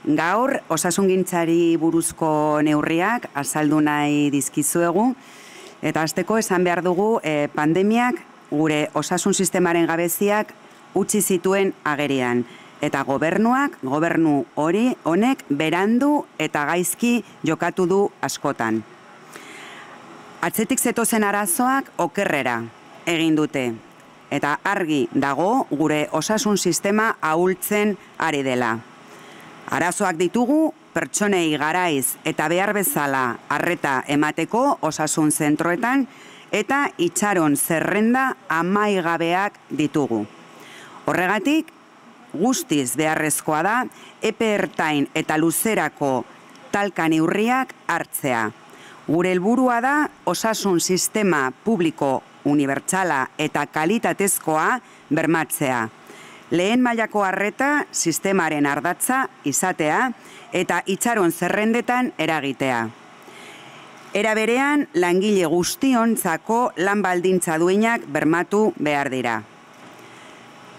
Gaur, osasungintzari buruzko neurriak azaldu nahi dizkizuegu, eta azteko esan behar dugu eh, pandemiak gure osasun sistemaren gabeziak utzi zituen agerian. Eta gobernuak, gobernu hori, honek berandu eta gaizki jokatu du askotan. Atzetik zetozen arazoak okerrera egin dute. Eta argi dago gure osasun sistema ahultzen ari dela. Arazoak ditugu pertsonei garaiz eta behar bezala arreta emateko osasun zentroetan eta itxaron zerrenda amaigabeak ditugu. Horregatik, guztiz beharrezkoa da epe ertain eta luzerako talkan urriak hartzea. Gure helburua da osasun sistema publiko unibertsala eta kalitatezkoa bermatzea lehen mailako harreta sistemaren ardatza izatea eta itxaron zerrendetan eragitea. Era berean, langile guztiontzako lan baldintza duenak bermatu behar dira.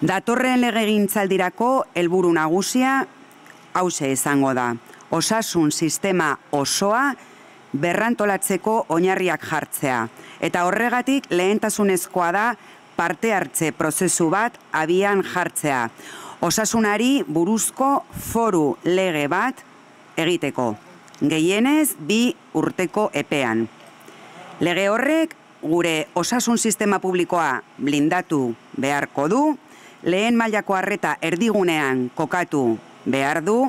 Datorren legegintzaldirako helburu nagusia hause izango da. Osasun sistema osoa berrantolatzeko oinarriak jartzea. Eta horregatik lehentasunezkoa da parte hartze prozesu bat abian jartzea. Osasunari buruzko foru lege bat egiteko. Gehienez bi urteko epean. Lege horrek gure osasun sistema publikoa blindatu beharko du, lehen mailako harreta erdigunean kokatu behar du,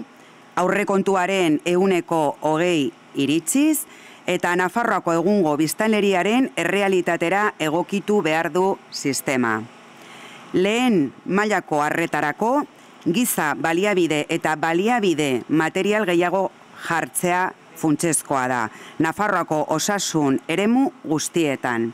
aurrekontuaren euneko hogei iritsiz, eta Nafarroako egungo biztanleriaren errealitatera egokitu behar du sistema. Lehen mailako harretarako, giza baliabide eta baliabide material gehiago jartzea funtsezkoa da. Nafarroako osasun eremu guztietan.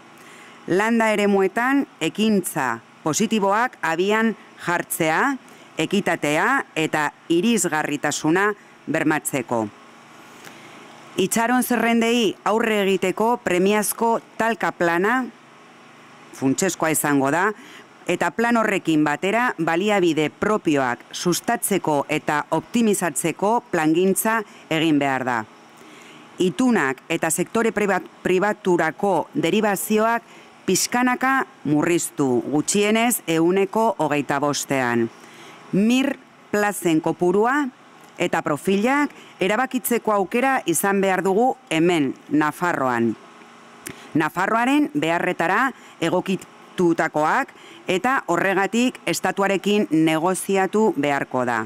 Landa eremuetan ekintza positiboak abian jartzea, ekitatea eta irizgarritasuna bermatzeko. Itxaron zerrendei aurre egiteko premiazko talka plana, funtseskoa izango da, eta plan horrekin batera baliabide propioak sustatzeko eta optimizatzeko plangintza egin behar da. Itunak eta sektore pribaturako derivazioak pizkanaka murriztu gutxienez euneko hogeita bostean. Mir plazen kopurua eta profilak erabakitzeko aukera izan behar dugu hemen Nafarroan. Nafarroaren beharretara egokitutakoak eta horregatik estatuarekin negoziatu beharko da.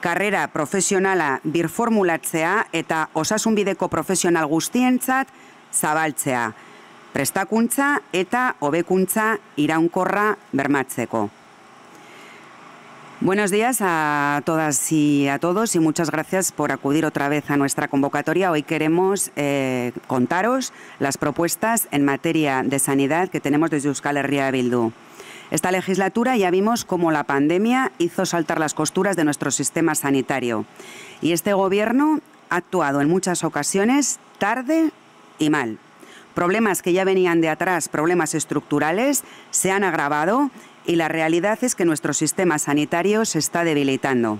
Karrera profesionala birformulatzea eta osasunbideko profesional guztientzat zabaltzea. Prestakuntza eta hobekuntza iraunkorra bermatzeko. Buenos días a todas y a todos y muchas gracias por acudir otra vez a nuestra convocatoria. Hoy queremos eh, contaros las propuestas en materia de sanidad que tenemos desde Euskal Herria Bildu. Esta legislatura ya vimos cómo la pandemia hizo saltar las costuras de nuestro sistema sanitario y este gobierno ha actuado en muchas ocasiones tarde y mal. Problemas que ya venían de atrás, problemas estructurales, se han agravado y la realidad es que nuestro sistema sanitario se está debilitando.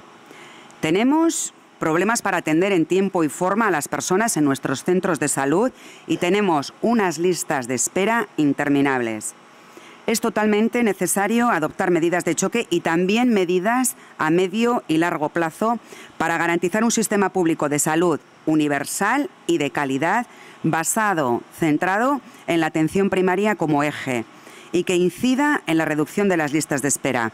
Tenemos problemas para atender en tiempo y forma a las personas en nuestros centros de salud y tenemos unas listas de espera interminables. Es totalmente necesario adoptar medidas de choque y también medidas a medio y largo plazo para garantizar un sistema público de salud universal y de calidad basado, centrado en la atención primaria como eje y que incida en la reducción de las listas de espera.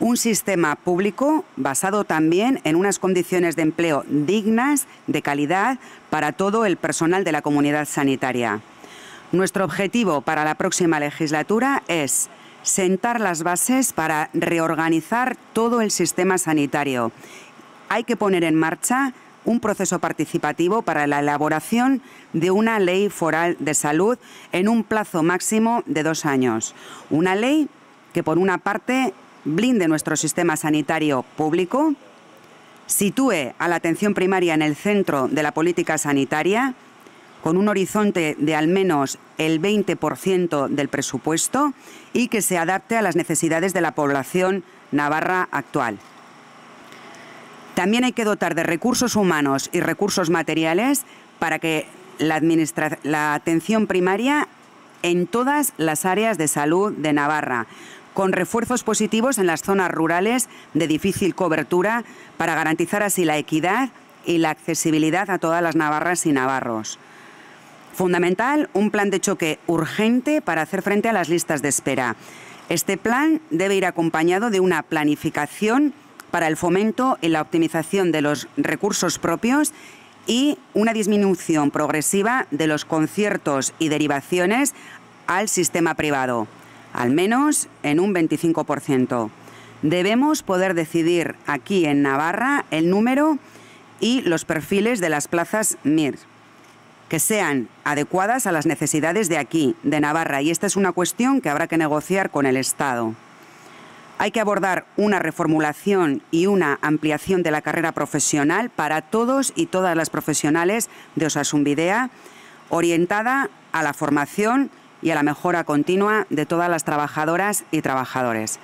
Un sistema público basado también en unas condiciones de empleo dignas, de calidad, para todo el personal de la comunidad sanitaria. Nuestro objetivo para la próxima legislatura es sentar las bases para reorganizar todo el sistema sanitario. Hay que poner en marcha un proceso participativo para la elaboración de una ley foral de salud en un plazo máximo de dos años. Una ley que, por una parte, blinde nuestro sistema sanitario público, sitúe a la atención primaria en el centro de la política sanitaria, con un horizonte de al menos el 20% del presupuesto y que se adapte a las necesidades de la población navarra actual. También hay que dotar de recursos humanos y recursos materiales para que la, atención primaria en todas las áreas de salud de Navarra, con refuerzos positivos en las zonas rurales de difícil cobertura para garantizar así la equidad y la accesibilidad a todas las navarras y navarros. Fundamental, un plan de choque urgente para hacer frente a las listas de espera. Este plan debe ir acompañado de una planificación para el fomento y la optimización de los recursos propios y una disminución progresiva de los conciertos y derivaciones al sistema privado al menos en un 25%. Debemos poder decidir aquí en Navarra el número y los perfiles de las plazas MIR, que sean adecuadas a las necesidades de aquí, de Navarra, y esta es una cuestión que habrá que negociar con el Estado. Hay que abordar una reformulación y una ampliación de la carrera profesional para todos y todas las profesionales de Osasunvidea, orientada a la formación y a la mejora continua de todas las trabajadoras y trabajadores.